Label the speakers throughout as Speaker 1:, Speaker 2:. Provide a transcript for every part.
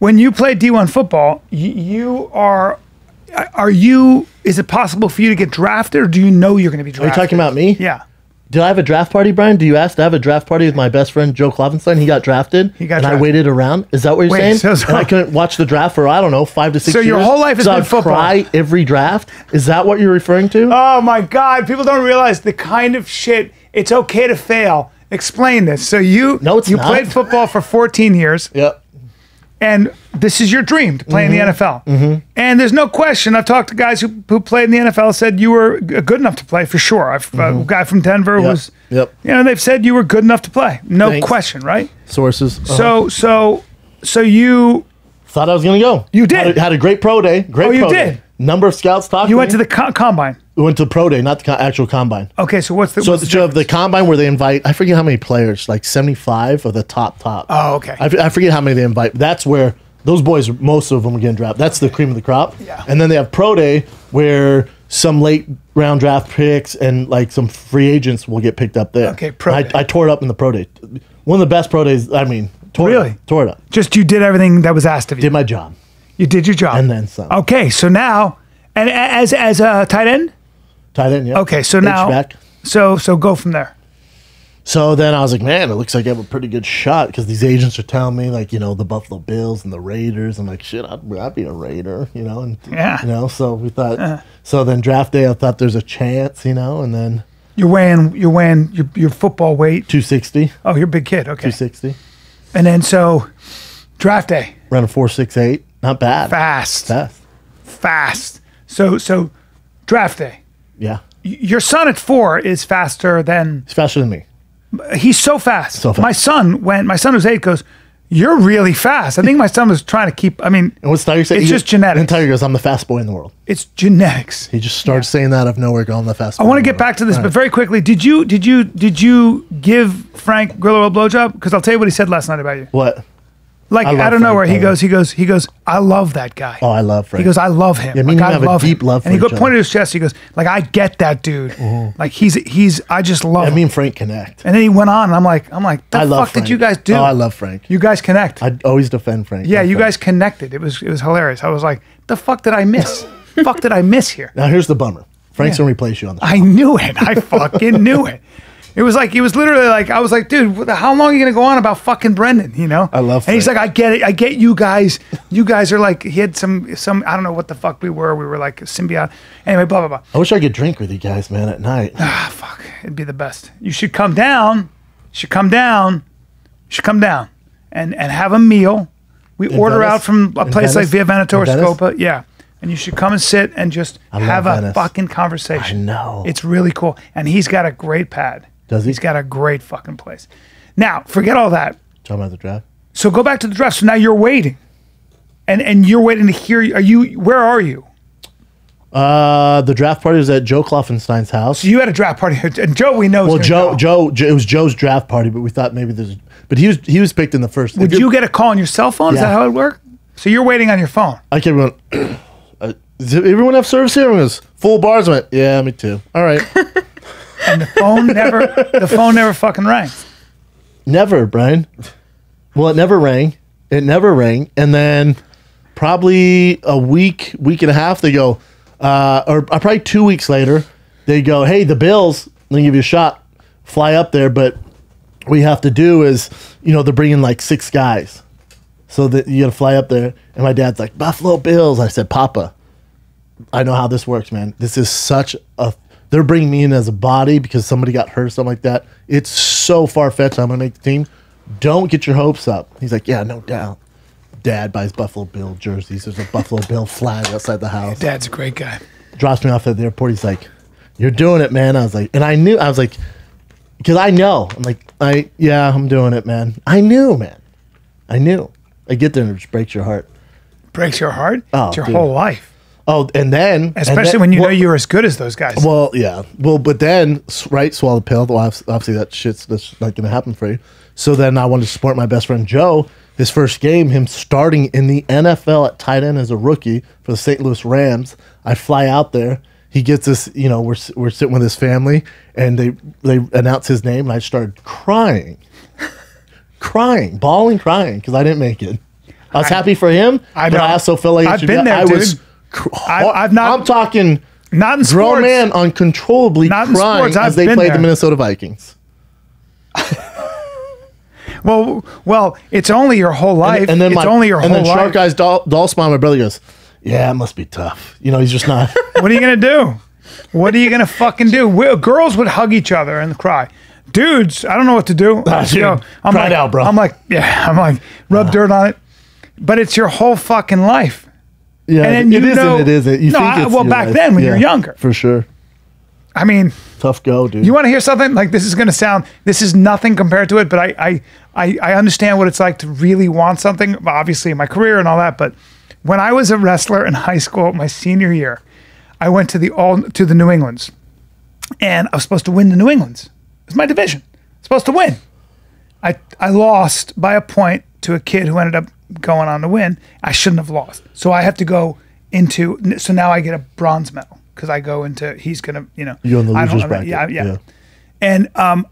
Speaker 1: when you play D1 football, y- you are are you is it possible for you to get drafted or do you know you're going to be drafted?
Speaker 2: Are you talking about me?
Speaker 1: Yeah.
Speaker 2: Did I have a draft party, Bryan? Do you ask? Did I have a draft party with my best friend Joe Klopfenstein? He got drafted.
Speaker 1: He got
Speaker 2: and
Speaker 1: drafted.
Speaker 2: I waited around. Is that what you're
Speaker 1: Wait,
Speaker 2: saying?
Speaker 1: so- so-
Speaker 2: and I couldn't watch the draft for I don't know five to six
Speaker 1: So
Speaker 2: years.
Speaker 1: your whole life has
Speaker 2: so
Speaker 1: been
Speaker 2: I'd
Speaker 1: football.
Speaker 2: Cry every draft. Is that what you're referring to?
Speaker 1: Oh my God! People don't realize the kind of shit. It's okay to fail. Explain this. So you
Speaker 2: No, it's
Speaker 1: you
Speaker 2: not.
Speaker 1: played football for 14 years,
Speaker 2: yep.
Speaker 1: And this is your dream to play in the NFL. And there's no question. I've talked to guys who, who played in the NFL. Said you were good enough to play for sure. I've uh, a guy from Denver
Speaker 2: Yep.
Speaker 1: was.
Speaker 2: Yep.
Speaker 1: You know they've said you were good enough to play. No
Speaker 2: Thanks.
Speaker 1: question, right?
Speaker 2: Sources. Uh-huh.
Speaker 1: So so so you
Speaker 2: thought I was gonna go.
Speaker 1: You did?
Speaker 2: Had a, had a great pro day. Great.
Speaker 1: Oh, you
Speaker 2: pro
Speaker 1: did?
Speaker 2: Day. Number of scouts talked.
Speaker 1: you went to the co- combine.
Speaker 2: We went to pro day, not the co- actual combine.
Speaker 1: Okay, so what's the
Speaker 2: So,
Speaker 1: what's the
Speaker 2: the combine where they invite, I forget how many players, like 75 of the top top.
Speaker 1: Oh, okay.
Speaker 2: I, f- I forget how many they invite. That's where those boys, most of them are getting drafted. That's the cream of the crop.
Speaker 1: Yeah.
Speaker 2: And then they have pro day where some late round draft picks and like some free agents will get picked up there.
Speaker 1: Okay, pro
Speaker 2: I,
Speaker 1: day.
Speaker 2: I tore it up in the pro day. One of the best pro days. I mean, tore It
Speaker 1: Really?
Speaker 2: up, tore it up.
Speaker 1: just you did everything that was asked of you.
Speaker 2: Did my job.
Speaker 1: you did your job
Speaker 2: And then some.
Speaker 1: Okay, so now and a- as as a tight end.
Speaker 2: Tight end. Yeah.
Speaker 1: Okay, so now
Speaker 2: H-back.
Speaker 1: so so go from there.
Speaker 2: So then I was like, man, it looks like I have a pretty good shot because these agents are telling me, like, you know, the Buffalo Bills and the Raiders. I'm like, shit, I'd, I'd be a Raider, you know? And,
Speaker 1: Yeah.
Speaker 2: You know, so we thought, uh-huh. so then draft day, I thought there's a chance, you know, and then
Speaker 1: You're weighing you're weighing your, your football weight.
Speaker 2: 260,
Speaker 1: Oh, you're a big kid. Okay.
Speaker 2: 260,
Speaker 1: And then so draft day
Speaker 2: around a 468. Not bad.
Speaker 1: fast
Speaker 2: Fast.
Speaker 1: fast. So so draft day.
Speaker 2: Yeah.
Speaker 1: Your son at four is faster than
Speaker 2: He's faster than me.
Speaker 1: he's so fast.
Speaker 2: So fast.
Speaker 1: My son went. My son who's eight goes. You're really fast. I think my son was trying to keep. I mean,
Speaker 2: And what's Tiger say?
Speaker 1: It's
Speaker 2: He-
Speaker 1: just genetics.
Speaker 2: And Tiger goes, I'm the fast boy in the world.
Speaker 1: it's genetics.
Speaker 2: He just started saying that out of nowhere, going, I'm the fast
Speaker 1: I want to get back to this, but very quickly, did you did you did you give Frank Grillo a blowjob? Because I'll tell you what he said last night about you.
Speaker 2: What?
Speaker 1: Like
Speaker 2: I love
Speaker 1: out of nowhere,
Speaker 2: Frank,
Speaker 1: he
Speaker 2: by the way.
Speaker 1: goes, he goes, he goes. I love that guy.
Speaker 2: Oh, I love Frank.
Speaker 1: He goes, I love him.
Speaker 2: Yeah, me and
Speaker 1: like,
Speaker 2: him
Speaker 1: I
Speaker 2: have a
Speaker 1: love
Speaker 2: deep
Speaker 1: him.
Speaker 2: love
Speaker 1: And he
Speaker 2: for
Speaker 1: go
Speaker 2: each
Speaker 1: pointed his chest. He goes, like I get that dude. Mm-hmm. Like he's he's. I just love.
Speaker 2: I
Speaker 1: him.
Speaker 2: mean, Frank connect.
Speaker 1: and then he went on, and I'm like, I'm like, the
Speaker 2: I
Speaker 1: fuck
Speaker 2: love
Speaker 1: did you guys do?
Speaker 2: Oh, I love Frank.
Speaker 1: You guys connect.
Speaker 2: I always defend Frank.
Speaker 1: yeah,
Speaker 2: Love
Speaker 1: you
Speaker 2: Frank.
Speaker 1: guys connected. It was it was hilarious. I was like, the fuck did I miss? fuck did I miss here?
Speaker 2: Now here's the bummer. Frank's gonna replace you on the.
Speaker 1: I knew it. I fucking knew it. It was like he was literally like I was like, dude, how long are you gonna go on about fucking Brendan? You know?
Speaker 2: I love
Speaker 1: And he's like, I get it. I get you guys. You guys are like, he had some some I don't know what the fuck we were. We were like a symbiote. Anyway, blah blah blah.
Speaker 2: I wish I could drink with you guys, man, at night.
Speaker 1: Ah, fuck. It'd be the best. You should come down. You should come down. You should come down and and have a meal. We order
Speaker 2: Venice?
Speaker 1: out from a
Speaker 2: In
Speaker 1: place like Via Veneto or Scopa. Yeah. And you should come and sit and just
Speaker 2: love
Speaker 1: have a
Speaker 2: Venice.
Speaker 1: fucking conversation.
Speaker 2: I know.
Speaker 1: It's really cool. And he's got a great pad.
Speaker 2: Does he?
Speaker 1: He's got a great fucking place. Now, forget all that.
Speaker 2: Talking about the draft.
Speaker 1: So go back to the draft. So now you're waiting. And and you're waiting to hear are you where are you?
Speaker 2: Uh, the draft party was at Joe Klopfenstein's house.
Speaker 1: You had a draft party. And Joe we know
Speaker 2: well, Joe. Joe, Joe, it was Joe's draft party, but we thought maybe there's, but he was he was picked in the first.
Speaker 1: Would
Speaker 2: you're-
Speaker 1: get a call on your cell phone? Is that how it worked? So you're waiting on your phone.
Speaker 2: I going. uh, does everyone have service here? Everyone goes full bars. I went, yeah, me too. All right,
Speaker 1: And the phone never the phone never fucking rang.
Speaker 2: never, Bryan. Well, it never rang. It never rang, and then probably a week, week and a half, they go, uh, or uh, probably two weeks later, they go, hey, the Bills, let me give you a shot, fly up there, but you have to do is, you know, they're bringing like six guys. So that you got to fly up there. And my dad's like, Buffalo Bills. I said, Papa, I know how this works, man. This is such a. They're bringing me in as a body because somebody got hurt, something like that. It's so far fetched. I'm going to make the team. Don't get your hopes up. He's like, Yeah, no doubt. Dad buys Buffalo Bill jerseys. There's a Buffalo Bill flag outside the house.
Speaker 1: Dad's a great guy.
Speaker 2: Drops me off at the airport. He's like, You're doing it, man. I was like, And I knew, I was like, Because I know. I'm like, I, yeah, I'm doing it, man. I knew, man. I knew. I get there and it just breaks your heart.
Speaker 1: Breaks your heart.
Speaker 2: Oh,
Speaker 1: it's your
Speaker 2: dude.
Speaker 1: whole life.
Speaker 2: Oh, and then and
Speaker 1: Especially
Speaker 2: then-
Speaker 1: when you
Speaker 2: well,
Speaker 1: know you're as good as those guys.
Speaker 2: Well, yeah. Well, but then right, swallow the pill. Well, obviously that shit's that's not going to happen for you. So then I wanted to support my best friend Joe. His first game, him starting in the NFL at tight end as a rookie for the St. Louis Rams. I fly out there. He gets this. You know, we're we're sitting with his family, and they they announce his name, and I started crying, crying, bawling, crying because I didn't make it. I was happy for him,
Speaker 1: I
Speaker 2: but. I also felt like
Speaker 1: I've been
Speaker 2: be-
Speaker 1: there,
Speaker 2: I
Speaker 1: dude.
Speaker 2: cr-
Speaker 1: I- I've not-
Speaker 2: I'm talking
Speaker 1: Not in
Speaker 2: grown
Speaker 1: sports.
Speaker 2: man uncontrollably
Speaker 1: Not
Speaker 2: crying
Speaker 1: sports,
Speaker 2: as they played
Speaker 1: there.
Speaker 2: the Minnesota Vikings.
Speaker 1: Well, well, it's only your whole life.
Speaker 2: and then
Speaker 1: it's
Speaker 2: my,
Speaker 1: only your
Speaker 2: and
Speaker 1: whole
Speaker 2: then Shark
Speaker 1: life.
Speaker 2: Eyes Doll, doll Smile, my brother goes, "Yeah, it must be tough." You know, he's just not.
Speaker 1: What are you gonna do? What are you gonna fucking do? We, girls would hug each other and cry. Dudes, I don't know what to do.
Speaker 2: Ah, dude,
Speaker 1: I'm like,
Speaker 2: out, bro.
Speaker 1: I'm like, yeah, I'm like, rub dirt on it. But it's your whole fucking life.
Speaker 2: Yeah,
Speaker 1: And then
Speaker 2: it
Speaker 1: you
Speaker 2: isn't.
Speaker 1: know-
Speaker 2: It isn't. You
Speaker 1: No,
Speaker 2: think
Speaker 1: I- well, back
Speaker 2: life.
Speaker 1: then when you're younger.
Speaker 2: for sure.
Speaker 1: I mean,
Speaker 2: Tough go, dude.
Speaker 1: you want to hear something like this is going to sound this is nothing compared to it but I, I i i understand what it's like to really want something obviously in my career and all that but when i was a wrestler in high school my senior year i went to the all to the new englands and i was supposed to win the new englands it's my division supposed to win i i lost by a point to a kid who ended up going on to win i shouldn't have lost so i have to go into so now i get a bronze medal because i go into he's gonna you know
Speaker 2: You're in the losers bracket.
Speaker 1: yeah yeah
Speaker 2: Yeah.
Speaker 1: and um,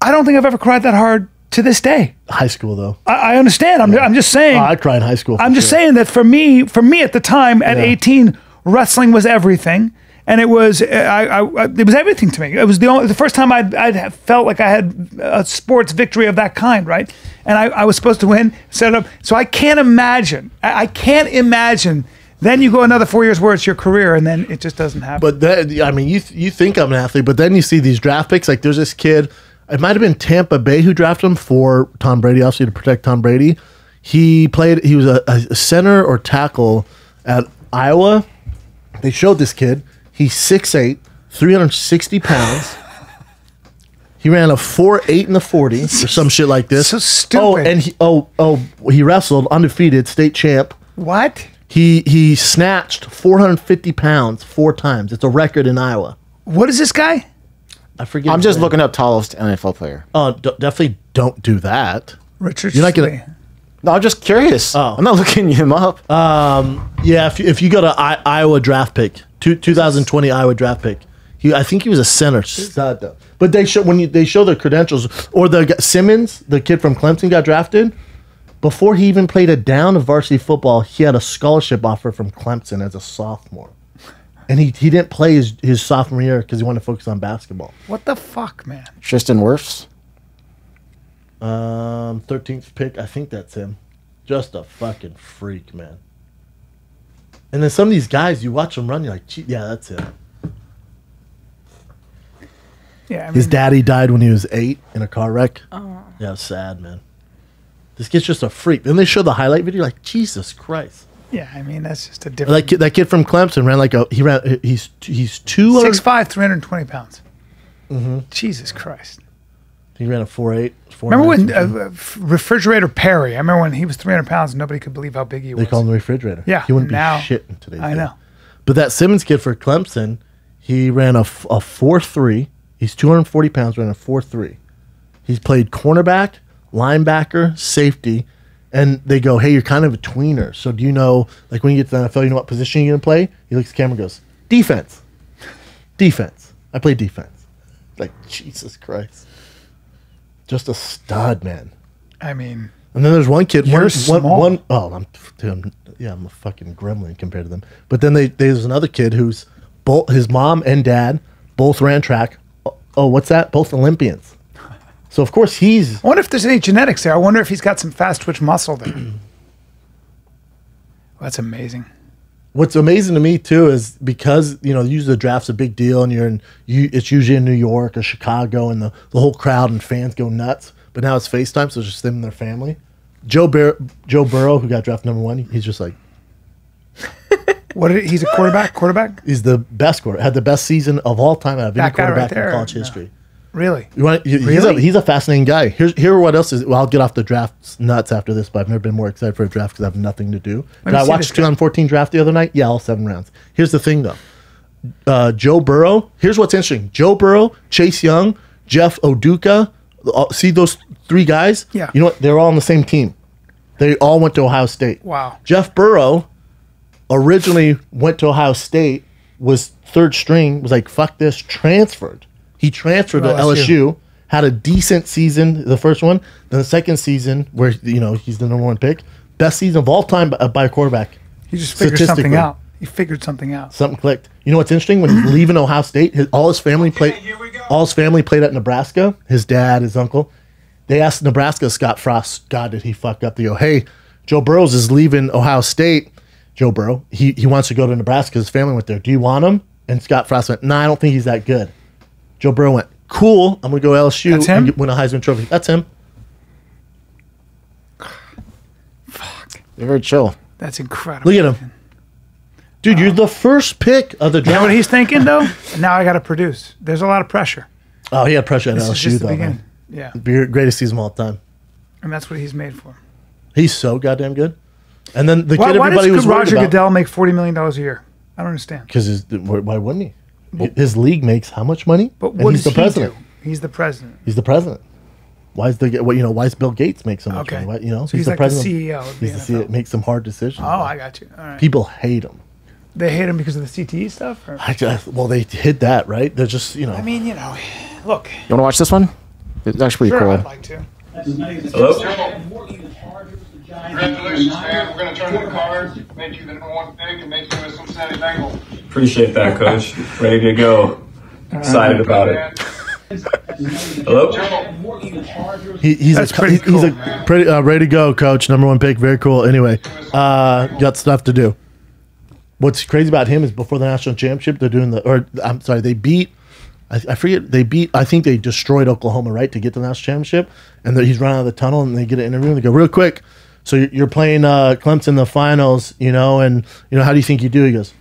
Speaker 1: I don't think I've ever cried that hard to this day.
Speaker 2: high school though.
Speaker 1: I, I understand. I'm, I'm just saying.
Speaker 2: Oh, I cried in high school.
Speaker 1: I'm just
Speaker 2: sure.
Speaker 1: saying that for me, for me at the time at
Speaker 2: Yeah.
Speaker 1: 18, wrestling was everything, and it was uh, I, I, I it was everything to me. It was the only the first time I'd, I'd felt like I had a sports victory of that kind, right? And I, I was supposed to win, set up. So I can't imagine. I, I can't imagine. Then you go another four years where it's your career, and then it just doesn't happen.
Speaker 2: But then, I mean, you you think I'm an athlete, but then you see these draft picks. Like there's this kid. It might have been Tampa Bay who drafted him for Tom Brady, obviously to protect Tom Brady. He played. He was a, a center or tackle at Iowa. They showed this kid. He's 6'8", 360 pounds. He ran a four eight in the forty or some shit like this.
Speaker 1: So stupid.
Speaker 2: Oh, and he, oh oh he wrestled undefeated state champ.
Speaker 1: what?
Speaker 2: He he snatched 450 pounds four times. It's a record in Iowa.
Speaker 1: What is this guy?
Speaker 2: I forget.
Speaker 3: I'm just
Speaker 2: name.
Speaker 3: looking up tallest NFL player.
Speaker 2: Oh, d- definitely don't do that.
Speaker 1: Richard.
Speaker 2: You're not gonna-
Speaker 3: No, I'm just curious.
Speaker 2: Oh.
Speaker 3: I'm not looking him up.
Speaker 2: Um, Yeah, if you, if you go to I, Iowa draft pick, two, 2020 Iowa draft pick, he I think he was a center stud though. But they show when you, they show the credentials or the Simmons, the kid from Clemson, got drafted. Before he even played a down of varsity football, he had a scholarship offer from Clemson as a sophomore, and he, he didn't play his, his sophomore year because he wanted to focus on basketball.
Speaker 1: What the fuck, man?
Speaker 3: Tristan Wirfs.
Speaker 2: Um, thirteenth pick, I think that's him. Just a fucking freak, man. And then some of these guys, you watch them run, you're like, yeah, that's it.
Speaker 1: Yeah, I mean,
Speaker 2: His daddy died when he was eight in a car wreck. Oh. Yeah, sad, man. This kid's just a freak. Then they show the highlight video, like Jesus Christ.
Speaker 1: yeah, I mean that's just a different.
Speaker 2: That kid, that kid from Clemson ran like a he ran. He's he's two.
Speaker 1: Six five, three hundred twenty pounds. Mm-hmm. Jesus Christ!
Speaker 2: He ran a four eight. Four
Speaker 1: Remember when uh, uh, refrigerator Perry? I remember when he was three hundred pounds. and Nobody could believe how big he was.
Speaker 2: they call him the refrigerator?
Speaker 1: Yeah,
Speaker 2: he wouldn't
Speaker 1: now-
Speaker 2: be shit in today's.
Speaker 1: I
Speaker 2: day.
Speaker 1: know.
Speaker 2: But that Simmons kid for Clemson, he ran a four three. He's two hundred forty pounds. Ran a four three. He's played cornerback, linebacker, safety, and they go, "Hey, you're kind of a tweener. So do you know, like when you get to the NFL, you know what position you're gonna play?" He looks at the camera, and goes, "Defense, defense. I play defense." Like Jesus Christ, just a stud, man.
Speaker 1: I mean,
Speaker 2: And then there's one kid.
Speaker 1: You're
Speaker 2: one,
Speaker 1: small.
Speaker 2: One, one, oh, I'm, dude, I'm, yeah, I'm a fucking gremlin compared to them. But then they, there's another kid who's both his mom and dad both ran track. Oh, oh, what's that? Both Olympians. So of course he's
Speaker 1: I wonder if there's any genetics there. I wonder if he's got some fast twitch muscle there. That's amazing.
Speaker 2: What's amazing to me too is because you know usually the draft's a big deal and you're in you it's usually in New York or Chicago and the, the whole crowd and fans go nuts. But now it's FaceTime, so it's just them and their family. Joe Bur- Joe Burrow, who got drafted number one, he's just like
Speaker 1: What? Did, he's a quarterback. Quarterback?
Speaker 2: he's the best quarter, had the best season of all time out of any
Speaker 1: That right
Speaker 2: quarterback
Speaker 1: there,
Speaker 2: in college history.
Speaker 1: Really?
Speaker 2: You want, you, he's, a, he's a fascinating guy. Here's here what else is. Well, I'll get off the draft nuts after this, but I've never been more excited for a draft because I have nothing to do. Did I watch
Speaker 1: this
Speaker 2: the
Speaker 1: guy.
Speaker 2: 2014 draft the other night? Yeah, all seven rounds. Here's the thing though. Uh, Joe Burrow. Here's what's interesting. Joe Burrow, Chase Young, Jeff Okudah. uh, See those three guys?
Speaker 1: Yeah.
Speaker 2: You know what? They're all on the same team. They all went to Ohio State.
Speaker 1: Wow.
Speaker 2: Jeff Burrow originally went to Ohio State, was third string, was like, fuck this, transferred. He transferred to
Speaker 1: LSU.
Speaker 2: LSU, had a decent season, the first one. Then the second season, where, you know, he's the number one pick, best season of all time by, by a quarterback.
Speaker 1: He just figured something out. He figured something out.
Speaker 2: Something clicked. You know what's interesting? When he's leaving Ohio State, his, all his family played.
Speaker 4: here.
Speaker 2: All his family played at Nebraska. His dad, his uncle. They asked Nebraska Scott Frost, God, did he fuck up? They go, oh, Hey, Joe Burrows is leaving Ohio State. Joe Burrow, he he wants to go to Nebraska. His family went there. Do you want him? And Scott Frost went, Nah, I don't think he's that good. Joe Burrow went, Cool. I'm gonna go LSU
Speaker 1: That's him?
Speaker 2: and get, win a Heisman Trophy. That's him.
Speaker 3: You're very chill.
Speaker 1: That's incredible.
Speaker 2: Look at him. Dude, you're uh, the first pick of the
Speaker 1: You know
Speaker 2: draft.
Speaker 1: what he's thinking though? now I got to produce. There's a lot of pressure.
Speaker 2: oh, he had pressure at
Speaker 1: This is
Speaker 2: LSU
Speaker 1: just the
Speaker 2: though.
Speaker 1: beginning.
Speaker 2: Man.
Speaker 1: Yeah,
Speaker 2: Be- Greatest season of all time.
Speaker 1: and that's what he's made for.
Speaker 2: He's so goddamn good. And then the
Speaker 1: Why,
Speaker 2: kid
Speaker 1: why
Speaker 2: everybody
Speaker 1: does
Speaker 2: was worried
Speaker 1: Roger
Speaker 2: about
Speaker 1: Goodell make forty million dollars a year? I don't understand.
Speaker 2: because why wouldn't he? His league makes how much money?
Speaker 1: But
Speaker 2: And
Speaker 1: what
Speaker 2: he's
Speaker 1: does
Speaker 2: the
Speaker 1: he
Speaker 2: president.
Speaker 1: do? He's the president.
Speaker 2: He's the president. Why is the what you know? Why is Bill Gates make so much
Speaker 1: Okay.
Speaker 2: money? Why, you know,
Speaker 1: So he's,
Speaker 2: the
Speaker 1: like
Speaker 2: president.
Speaker 1: the CEO of the
Speaker 2: He's the
Speaker 1: NFL.
Speaker 2: CEO. Makes some hard decisions.
Speaker 1: Oh, I got you. All right.
Speaker 2: People hate him.
Speaker 1: They hate him because of the CTE stuff. Or?
Speaker 2: I just well, they hid that right. They're just you know.
Speaker 1: I mean, you know, look.
Speaker 3: You want to watch this one? It's actually pretty
Speaker 1: Sure,
Speaker 3: cool.
Speaker 1: I'd like to.
Speaker 4: Congratulations, man. We're going to turn the card, make you the number one pick, and make you a Cincinnati Bengal.
Speaker 5: Appreciate that, Coach. Ready to go. Excited about it. Hello?
Speaker 2: He, he's
Speaker 1: That's
Speaker 2: a,
Speaker 1: pretty
Speaker 2: he's a pretty uh, ready to go, coach. Number one pick, very cool. Anyway, uh, got stuff to do. What's crazy about him is before the national championship, they're doing the or I'm sorry, they beat. I, I forget they beat. I think they destroyed Oklahoma right to get the national championship, and he's running out of the tunnel, and they get an interview, and they go real quick. So you're, you're playing uh, Clemson in the finals, you know, and you know how do you think you do? He goes,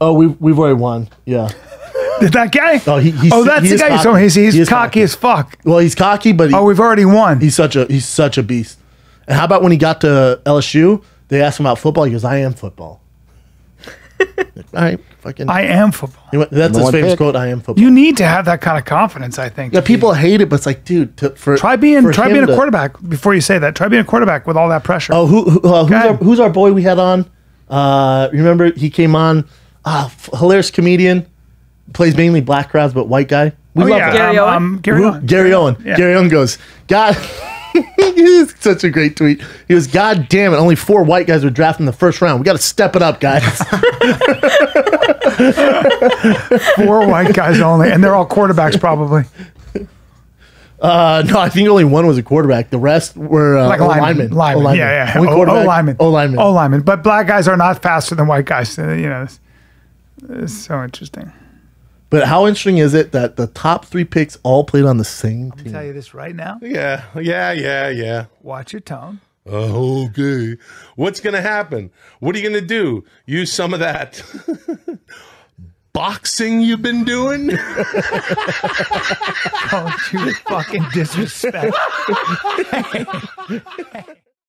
Speaker 2: "Oh, we've we've already won, yeah."
Speaker 1: Did that guy?
Speaker 2: Oh, he- he's-
Speaker 1: oh, that's
Speaker 2: he
Speaker 1: the guy.
Speaker 2: cocky.
Speaker 1: So he's, he's
Speaker 2: He
Speaker 1: cocky,
Speaker 2: cocky.
Speaker 1: as fuck.
Speaker 2: Well, he's cocky, but he,
Speaker 1: Oh, we've already won.
Speaker 2: He's such a he's such a beast. And how about when he got to LSU? They asked him about football. He goes, "I am football." All right, fucking.
Speaker 1: I am football.
Speaker 2: He went- that's his famous
Speaker 3: pick.
Speaker 2: quote. I am football.
Speaker 1: You need to have that kind of confidence. I think.
Speaker 2: yeah, people hate it, but it's like, dude, to, for
Speaker 1: try being
Speaker 2: for
Speaker 1: try being a
Speaker 2: to-
Speaker 1: quarterback before you say that. Try being a quarterback with all that pressure.
Speaker 2: Oh, who, who uh, who's, our, who's our boy we had on? Uh, remember he came on? Ah, f- hilarious comedian, plays mainly black crowds, but white guy. We
Speaker 1: Oh,
Speaker 2: love
Speaker 1: yeah,
Speaker 2: him.
Speaker 6: Gary
Speaker 1: um,
Speaker 6: Owen?
Speaker 1: um, Gary
Speaker 2: Who-
Speaker 1: Owen.
Speaker 2: Gary Owen.
Speaker 1: Yeah.
Speaker 2: Gary Owen goes, God. Such a great tweet. He goes, God damn it! Only four white guys were drafted in the first round. We got to step it up, guys.
Speaker 1: Four white guys only, and they're all quarterbacks probably.
Speaker 2: Uh, no, I think only one was a quarterback. The rest were uh,
Speaker 1: Like linemen.
Speaker 2: linemen.
Speaker 1: Linemen. Yeah, yeah.
Speaker 2: One
Speaker 1: O-
Speaker 2: quarterback,
Speaker 1: O linemen.
Speaker 2: O linemen.
Speaker 1: O linemen. But black guys are not faster than white guys. You know, it's, it's so interesting.
Speaker 2: But how interesting is it that the top three picks all played on the same
Speaker 1: I'll
Speaker 2: team?
Speaker 1: tell you this right now.
Speaker 7: Yeah, yeah, yeah, yeah.
Speaker 1: Watch your tone.
Speaker 7: Okay. What's going to happen? What are you going to do? Use some of that boxing you've been doing?
Speaker 1: Don't you fucking disrespect.